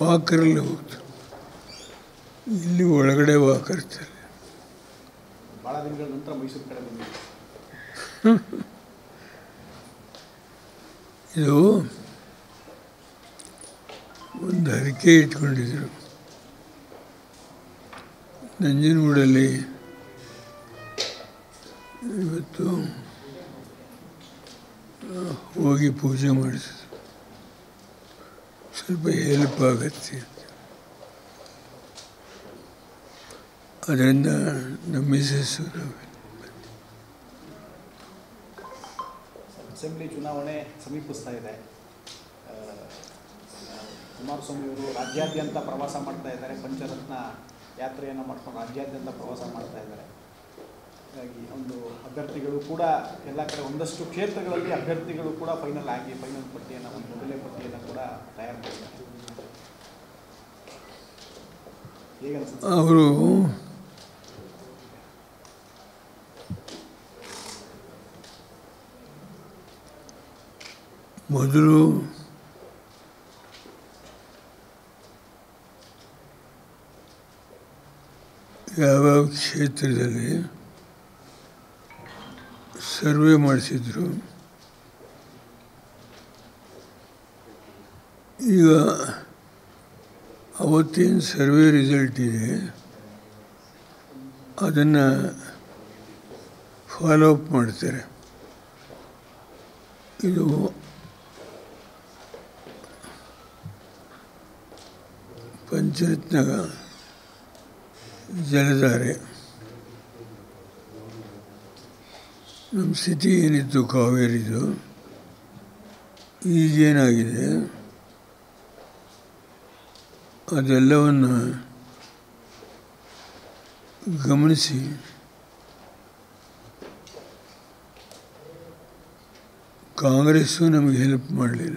ವಾಕರಲ್ಲಿ ಹೋಗ್ತಾರೆ ಇಲ್ಲಿ ಒಳಗಡೆ ವಾಕ್ ಇರ್ತಾರೆ ದಿನಗಳ ನಂತರ ಮೈಸೂರು ಕಡೆ ಬಂದಿದೆ. ಇದು ಒಂದು ಹರಿಕೆ ಇಟ್ಕೊಂಡಿದ್ರು. ನಂಜನಗೂಡಲ್ಲಿ ಇವತ್ತು ಹೋಗಿ ಪೂಜೆ ಮಾಡಿಸಿದ್ರು. ಸ್ವಲ್ಪ ಹೆಲ್ಪ್ ಆಗತ್ತೆ. ಅದರಿಂದ ನಮ್ಮ ಅಸೆಂಬ್ಲಿ ಚುನಾವಣೆ ಸಮೀಪಿಸ್ತಾ ಇದೆ. ಕುಮಾರಸ್ವಾಮಿ ಅವರು ರಾಜ್ಯಾದ್ಯಂತ ಪ್ರವಾಸ ಮಾಡ್ತಾ ಇದ್ದಾರೆ. ಪಂಚರತ್ನ ಯಾತ್ರೆಯನ್ನು ಮಾಡ್ಕೊಂಡು ರಾಜ್ಯಾದ್ಯಂತ ಪ್ರವಾಸ ಮಾಡ್ತಾ ಇದ್ದಾರೆ. ಹಾಗಾಗಿ ಒಂದು ಅಭ್ಯರ್ಥಿಗಳು ಕೂಡ ಎಲ್ಲ ಕಡೆ ಒಂದಷ್ಟು ಕ್ಷೇತ್ರಗಳಲ್ಲಿ ಅಭ್ಯರ್ಥಿಗಳು ಕೂಡ ಫೈನಲ್ ಆಗಿ ಫೈನಲ್ ಪಟ್ಟಿಯನ್ನು ಒಂದು ಮೊದಲೇ ಪಟ್ಟಿಯನ್ನು ಕೂಡ ತಯಾರು ಮಾಡಿದ್ದಾರೆ ಹೇಗೆ ಅನ್ಸುತ್ತೆ ಅವರು ಮೊದಲು ಯಾವ್ಯಾವ ಕ್ಷೇತ್ರದಲ್ಲಿ ಸರ್ವೆ ಮಾಡಿಸಿದ್ರು ಈಗ ಅವತ್ತೇನು ಸರ್ವೆ ರಿಸಲ್ಟ್ ಇದೆ. ಅದನ್ನು ಫಾಲೋ ಅಪ್ ಮಾಡ್ತಾರೆ. ಇದು ಪಂಚರತ್ನ ಜಲಧಾರೆ. ನಮ್ಮ ಸ್ಥಿತಿ ಏನಿತ್ತು, ಕಾವೇರಿದು, ಈಗೇನಾಗಿದೆ? ಅದೆಲ್ಲವನ್ನು ಗಮನಿಸಿ. ಕಾಂಗ್ರೆಸ್ಸು ನಮಗೆ ಹೆಲ್ಪ್ ಮಾಡಲಿಲ್ಲ.